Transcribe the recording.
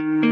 Mm-hmm.